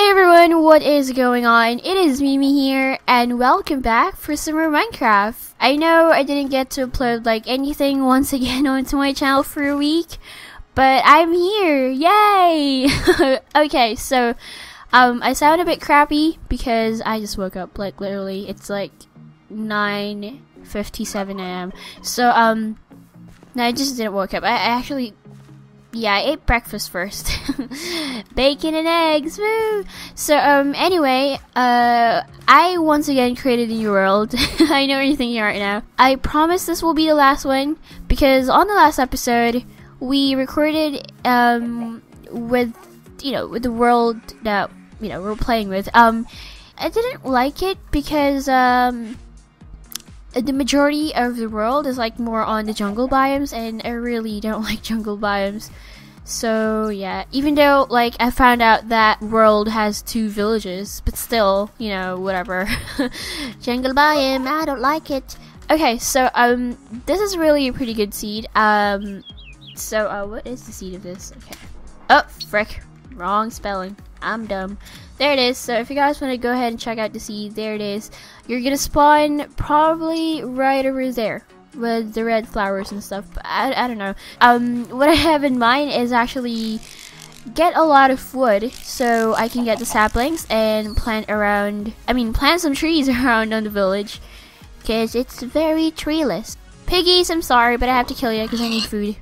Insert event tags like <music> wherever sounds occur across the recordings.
Hey everyone, what is going on? It is Mimi here, and welcome back for some more Minecraft. I know I didn't get to upload like anything <laughs> once again onto my channel for a week, but I'm here, yay! <laughs> okay, so, um, I sound a bit crappy because I just woke up, like literally, it's like 9.57 am. So, um, no, I just didn't wake up. I, I actually yeah, I ate breakfast first. <laughs> Bacon and eggs, woo! So, um, anyway, uh, I once again created a new world. <laughs> I know what you're thinking right now. I promise this will be the last one, because on the last episode, we recorded, um, with, you know, with the world that, you know, we're playing with. Um, I didn't like it because, um, the majority of the world is like more on the jungle biomes and I really don't <laughs> like jungle biomes. So yeah, even though like I found out that world has two villages, but still, you know, whatever. <laughs> jungle biome, I don't like it. Okay, so um this is really a pretty good seed. Um so uh what is the seed of this? Okay. Oh, frick. Wrong spelling. I'm dumb. There it is. So if you guys want to go ahead and check out the seed, there it is. You're gonna spawn probably right over there with the red flowers and stuff. I, I don't know. Um, what I have in mind is actually get a lot of wood so I can get the saplings and plant around, I mean plant some trees <laughs> around on the village because it's very treeless. Piggies, I'm sorry, but I have to kill you because I need food.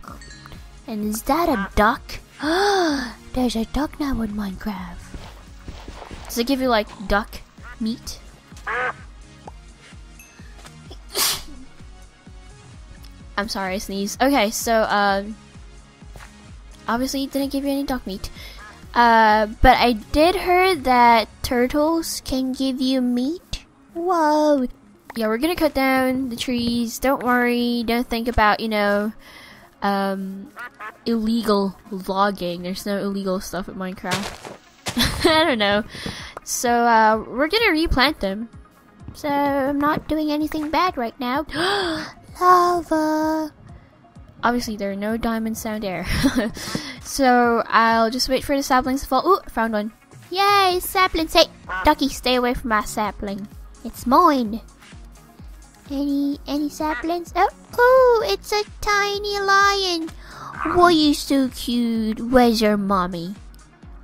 And is that a duck? <gasps> There's a duck now in Minecraft. Does it give you like duck meat? <coughs> I'm sorry, I sneezed. Okay, so um, obviously it didn't give you any duck meat. Uh, but I did hear that turtles can give you meat. Whoa! Yeah, we're gonna cut down the trees. Don't worry. Don't think about you know, um, illegal logging. There's no illegal stuff in Minecraft. <laughs> I don't know. So uh, we're gonna replant them. So I'm not doing anything bad right now. <gasps> <gasps> Lava. Obviously, there are no diamonds down there. so I'll just wait for the saplings to fall. Ooh, found one. Yay, saplings! Hey, ducky, stay away from my sapling. It's mine. Any any saplings? Oh, oh, it's a tiny lion. Why are you so cute? Where's your mommy?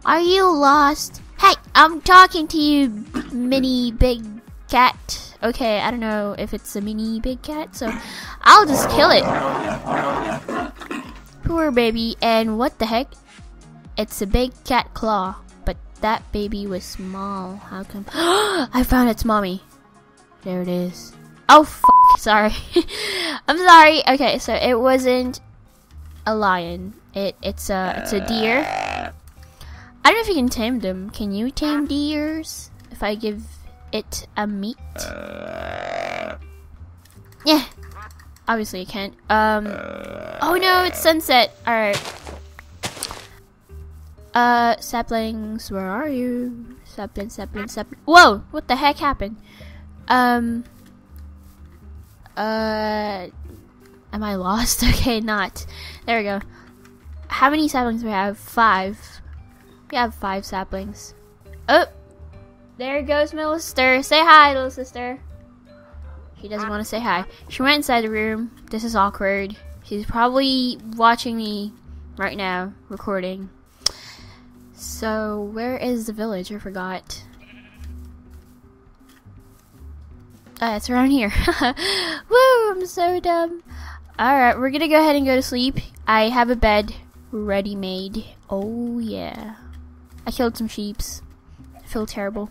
Are you lost? Hey, I'm talking to you, mini big cat. Okay, I don't know if it's a mini big cat, so I'll just kill it. Poor baby, and what the heck? It's a big cat claw, but that baby was small. How come? <gasps> I found its mommy. There it is. Oh, sorry. <laughs> I'm sorry. Okay, so it wasn't a lion. It it's a it's a deer. I don't know if you can tame them. Can you tame deers? If I give it a meat? Yeah. Obviously I can't. Um. Oh no, it's sunset. Alright. Uh, saplings, where are you? Sapling, sapling, sapling. Whoa! What the heck happened? Um. Uh. Am I lost? <laughs> Okay, not. There we go. How many saplings do we have? Five. We have five saplings. Oh! There goes my little sister. Say hi, little sister. She doesn't want to say hi. She went inside the room. This is awkward. She's probably watching me right now, recording. So, where is the village? I forgot. Uh, it's around here. <laughs> Woo, I'm so dumb. Alright, we're gonna go ahead and go to sleep. I have a bed ready made. Oh, yeah. I killed some sheeps I feel terrible.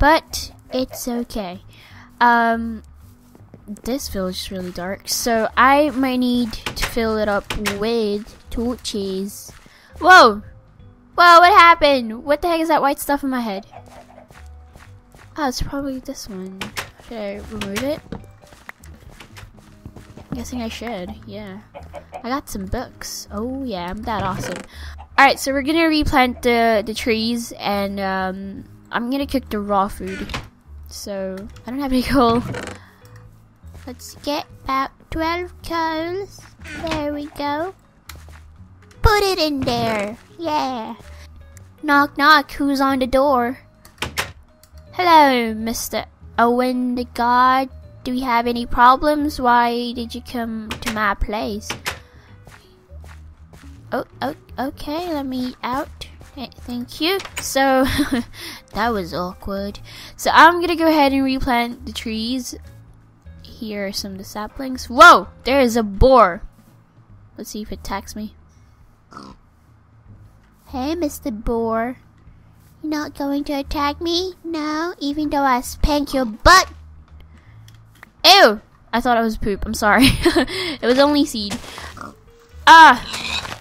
But it's okay. Um, this village is really dark, so I might need to fill it up with torches. Whoa! Whoa, what happened? What the heck is that white stuff in my head? Oh, it's probably this one. Should I remove it? I'm guessing I should, yeah. I got some books. Oh yeah, I'm that awesome. Alright, so we're gonna replant the, the trees and um, I'm gonna cook the raw food. So, I don't have any <laughs> coal. Let's get about 12 coals. There we go. Put it in there. Yeah. Knock knock, who's on the door? Hello, Mr. Oh, Owen the God. Do we have any problems? Why did you come to my place? Oh, oh okay, let me out. Thank you. So, <laughs> that was awkward. So I'm gonna go ahead and replant the trees. Here are some of the saplings. Whoa! There is a boar. Let's see if it attacks me. Hey, Mr. Boar. You're not going to attack me? No, even though I spank your butt? Ew! I thought it was poop. I'm sorry. <laughs> it was only seed. Ah!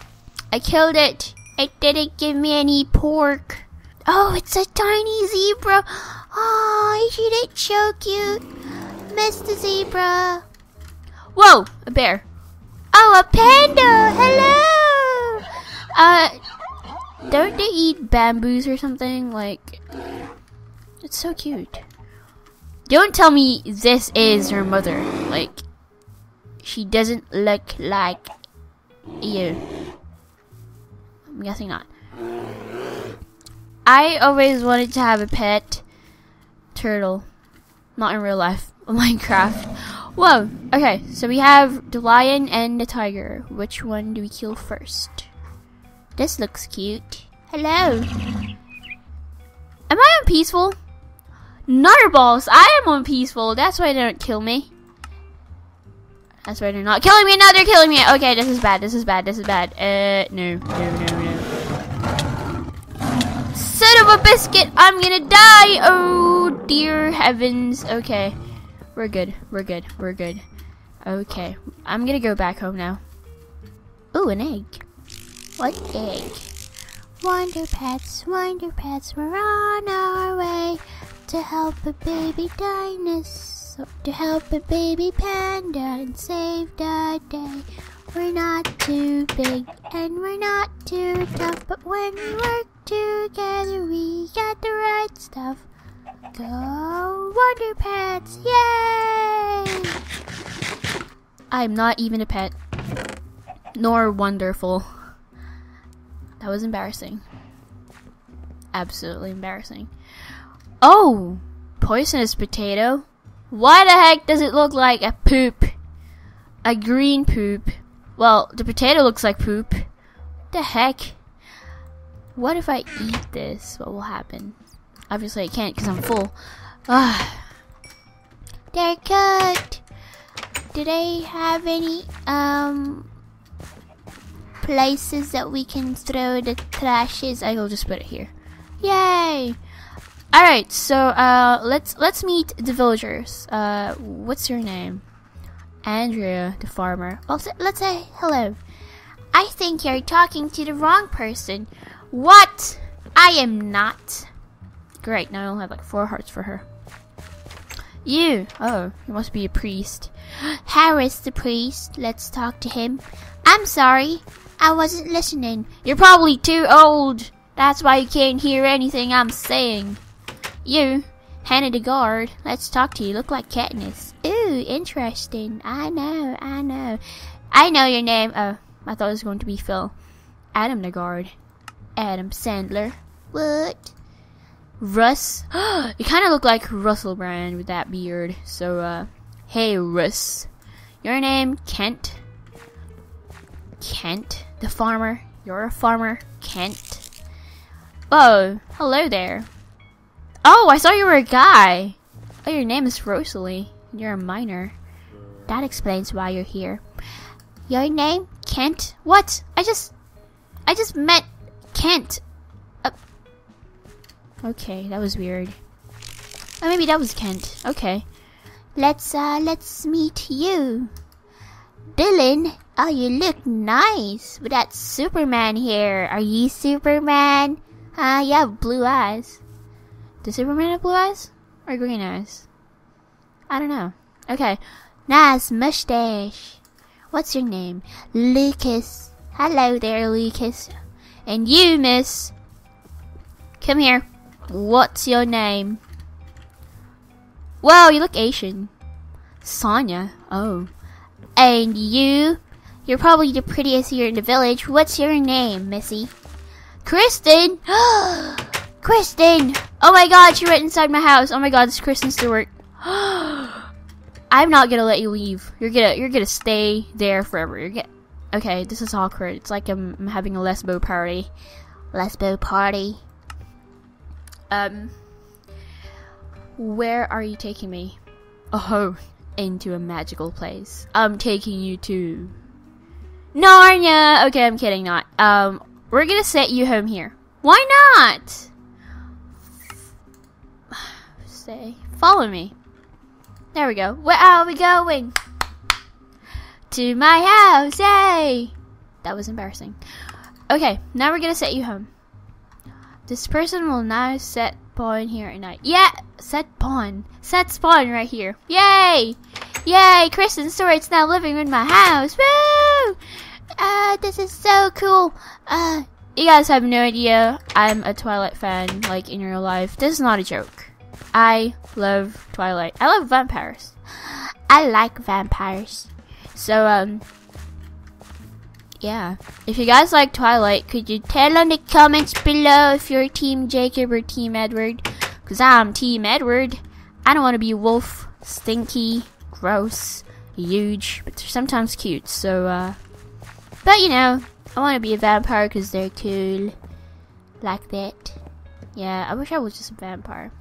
I killed it. It didn't give me any pork. Oh, it's a tiny zebra. Oh, isn't choke you. Mr. Zebra. Whoa, a bear. Oh, a panda. Hello. Uh, don't they eat bamboos or something? Like, it's so cute. Don't tell me this is her mother. Like, she doesn't look like you. I'm guessing not. I always wanted to have a pet turtle. Not in real life. <laughs> Minecraft. Whoa. Okay, so we have the lion and the tiger. Which one do we kill first? This looks cute. Hello. Am I on peaceful? Nutterballs, I am on peaceful. That's why they don't kill me. That's why they're not killing me. Now they're killing me. Okay, this is bad. This is bad. This is bad. Uh, no, no, no, no. Son of a biscuit, I'm gonna die. Oh, dear heavens. Okay, we're good. We're good. We're good. Okay, I'm gonna go back home now. Ooh, an egg. What egg? Wonder Pets, Wonder Pets, we're on our way to help a baby dinosaur, to help a baby panda and save the day. We're not too big and we're not too tough, but when we work together, we got the right stuff. Go Wonder Pets! Yay! I'm not even a pet, nor wonderful. That was embarrassing. Absolutely embarrassing. Oh! Poisonous potato? Why the heck does it look like a poop? A green poop. Well, the potato looks like poop. The heck? What if I eat this? What will happen? Obviously I can't because I'm full. Ah. They're cooked! Do they have any, um, places that we can throw the trashes. I will just put it here. Yay! All right, so uh, let's let's meet the villagers. Uh, what's your name? Andrea, the farmer. Well, let's say hello. I think you're talking to the wrong person. What? I am not. Great. Now I only have like four hearts for her. You. Oh, you must be a priest. <gasps> Harris the priest. Let's talk to him. I'm sorry. I wasn't listening. You're probably too old. That's why you can't hear anything I'm saying. You, Hannah the guard, let's talk to you. Look like Katniss. Ooh, interesting. I know, I know. I know your name. Oh, I thought it was going to be Phil. Adam the guard. Adam Sandler. What? Russ. <gasps> you kind of look like Russell Brand with that beard. So, uh, hey, Russ. Your name, Kent. Kent, the farmer. You're a farmer, Kent. Oh, hello there. Oh, I saw you were a guy. Oh, your name is Rosalie. You're a miner. That explains why you're here. Your name, Kent? What? I just, I just met Kent. Uh, okay, that was weird. Oh, maybe that was Kent. Okay. Let's, uh, let's meet you. Dylan, oh, you look nice with that Superman hair. Are you Superman? Uh, you have blue eyes. Does Superman have blue eyes? Or green eyes? I don't know. Okay. Nice mustache. What's your name? Lucas. Hello there, Lucas. And you, miss. Come here. What's your name? Well, you look Asian. Sonia. Oh. And you? You're probably the prettiest here in the village. What's your name, Missy? Kristen! <gasps> Kristen! Oh my god, she went inside my house. Oh my god, it's Kristen Stewart. <gasps> I'm not gonna let you leave. You're gonna you're gonna stay there forever. You're Okay, this is awkward. It's like I'm, I'm having a lesbo party. Lesbo party. Um Where are you taking me? Oh, into a magical place. I'm taking you to Narnia. Okay, I'm kidding. Not. Um, we're gonna set you home here. Why not? <sighs> Say, Follow me. There we go. Where are we going? To my house. Yay! That was embarrassing. Okay, now we're gonna set you home. This person will now set pawn here at night. Yeah, set pawn. Set spawn right here. Yay! Yay! Kristen Stewart's now living in my house. Woo! Uh, this is so cool. Uh, you guys have no idea I'm a Twilight fan, like in real life. This is not a joke. I love Twilight. I love vampires. I like vampires. So, um, yeah. If you guys like Twilight, could you tell in the comments below if you're Team Jacob or Team Edward? Because I'm Team Edward. I don't want to be a wolf, stinky, gross, huge, but they're sometimes cute, so, uh, but you know, I want to be a vampire because they're cool. Like that. Yeah, I wish I was just a vampire.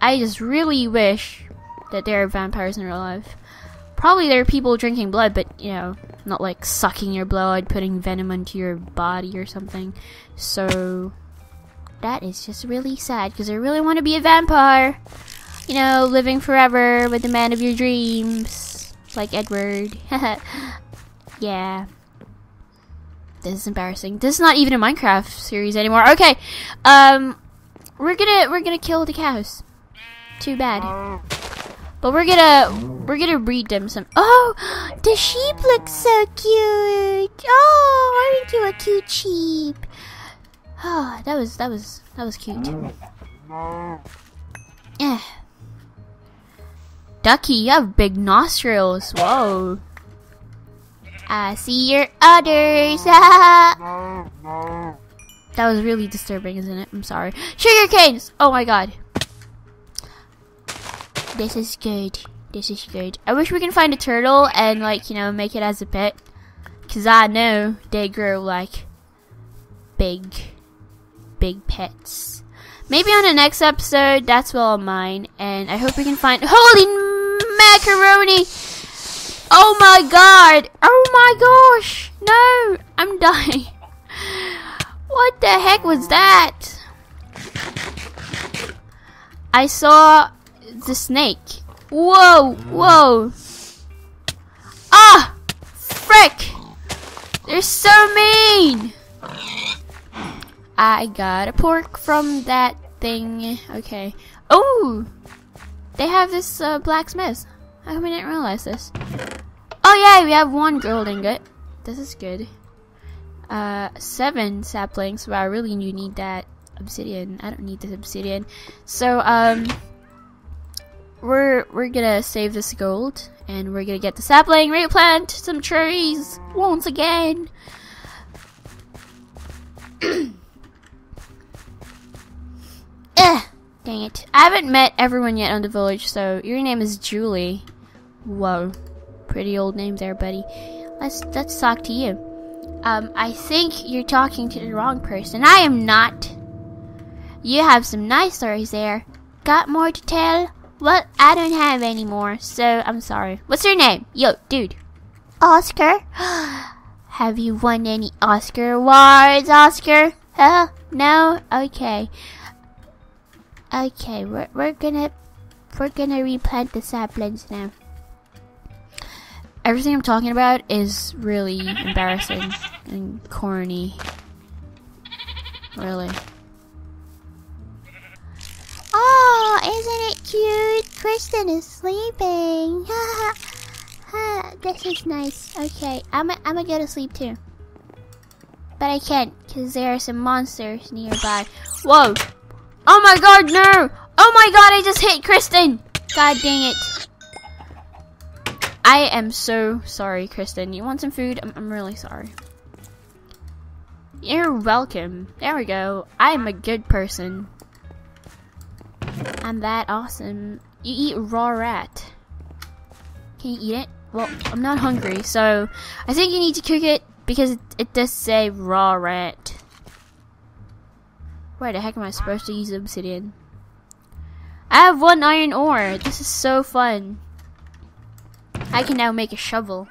I just really wish that there are vampires in real life. Probably there are people drinking blood, but, you know, not like sucking your blood, putting venom into your body or something. So, that is just really sad because I really want to be a vampire. You know, living forever with the man of your dreams. Like Edward. <laughs> yeah. This is embarrassing. This is not even a Minecraft series anymore. Okay. Um we're gonna we're gonna kill the cows. Too bad. But we're gonna we're gonna breed them some Oh the sheep looks so cute. Oh, aren't you a cute sheep? Oh, that was that was that was cute. Yeah. Ducky, you have big nostrils. Whoa. I see your udders. <laughs> that was really disturbing, isn't it? I'm sorry. Sugar canes! Oh my god. This is good. This is good. I wish we can find a turtle and, like, you know, make it as a pet. Because I know they grow, like, big, big pets. Maybe on the next episode, that's all mine. And I hope we can find... Holy macaroni! Oh my god! Oh my gosh! No! I'm <laughs> dying. What the heck was that? I saw the snake. Whoa! Whoa! Ah! Frick! They're so mean! I got a pork from that thing. Okay. Oh! They have this uh, blacksmith. How come I didn't realize this? Oh yeah, we have one gold ingot. This is good. Uh, seven saplings. but I really do need that obsidian. I don't need this obsidian. So, um, we're we're gonna save this gold, and we're gonna get the sapling, replant some trees once again. <clears throat> eh, dang it! I haven't met everyone yet on the village. So your name is Julie. Whoa. Pretty old name there, buddy. Let's let's talk to you. Um, I think you're talking to the wrong person. I am not. You have some nice stories there. Got more to tell? Well, I don't have any more, so I'm sorry. What's your name? Yo, dude. Oscar? <gasps> have you won any Oscar awards, Oscar? Huh? No? Okay. Okay, we're, we're gonna we're gonna replant the saplings now everything I'm talking about is really embarrassing and corny. Really. Oh, isn't it cute? Kristen is sleeping. <laughs> this is nice. Okay, I'm i I'm gonna go to sleep too. But I can't, because there are some monsters nearby. Whoa! Oh my god, no! Oh my god, I just hit Kristen! God dang it. I am so sorry, Kristen. You want some food? I'm, I'm really sorry. You're welcome. There we go. I'm a good person. I'm that awesome. You eat raw rat. Can you eat it? Well, I'm not hungry, so I think you need to cook it because it, it does say raw rat. Where the heck am I supposed to use obsidian? I have one iron ore. This is so fun. I can now make a shovel.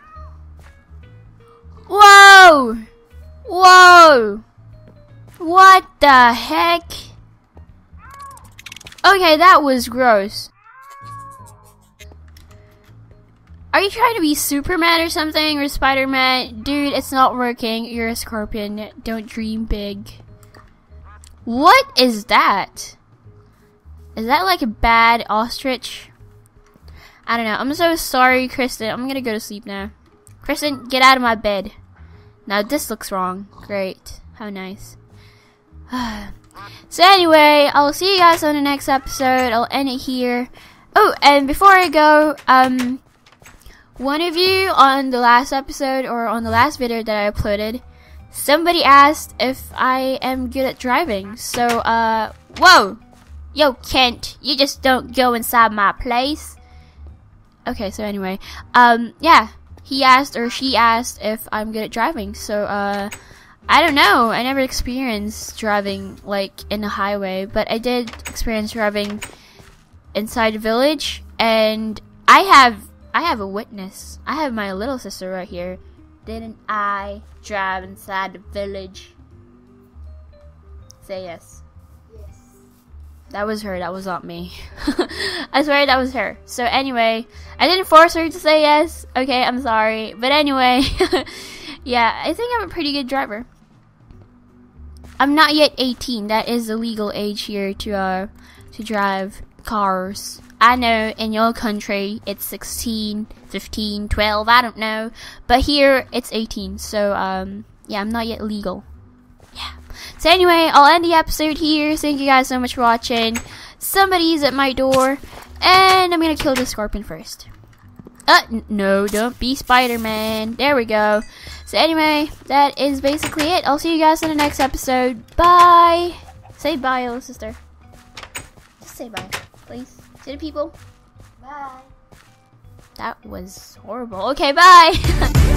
Whoa! Whoa! What the heck? Okay, that was gross. Are you trying to be Superman or something? Or Spider-Man? Dude, it's not working. You're a scorpion. Don't dream big. What is that? Is that like a bad ostrich? I don't know. I'm so sorry, Kristen. I'm gonna go to sleep now. Kristen, get out of my bed. Now this looks wrong. Great. How nice. <sighs> so anyway, I'll see you guys on the next episode. I'll end it here. Oh, and before I go, um, one of you on the last episode or on the last video that I uploaded, somebody asked if I am good at driving. So, uh, whoa! Yo, Kent, you just don't go inside my place. Okay, so anyway, um, yeah, he asked or she asked if I'm good at driving. So, uh, I don't know. I never experienced driving like in a highway, but I did experience driving inside a village, and I have I have a witness. I have my little sister right here. Didn't I drive inside the village? Say yes. Yes. That was her. That was not me. <laughs> I swear that was her. So anyway, I didn't force her to say yes. Okay, I'm sorry. But anyway, <laughs> yeah, I think I'm a pretty good driver. I'm not yet 18. That is the legal age here to uh to drive cars. I know in your country it's 16, 15, 12, I don't know. But here it's 18. So um yeah, I'm not yet legal. Yeah. So anyway, I'll end the episode here. Thank you guys so much for watching. Somebody's at my door and I'm to kill the scorpion first. Uh, no, don't be Spider-Man. There we go. So anyway, that is basically it. I'll see you guys in the next episode. Bye. Say bye, little sister. Just say bye, please. To the people. Bye. That was horrible. Okay, bye. <laughs>